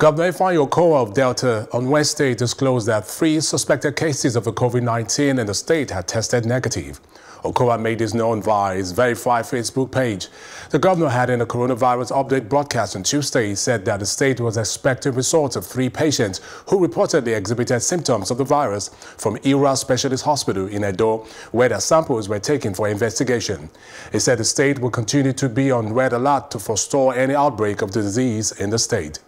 Governor Ifeanyi Okowa of Delta on Wednesday disclosed that three suspected cases of COVID-19 in the state had tested negative. Okowa made this known via his verified Facebook page. The governor had in a coronavirus update broadcast on Tuesday said that the state was expecting results of three patients who reportedly exhibited symptoms of the virus from Irrua Specialist Hospital in Edo, where their samples were taken for investigation. He said the state will continue to be on red alert to forestall any outbreak of the disease in the state.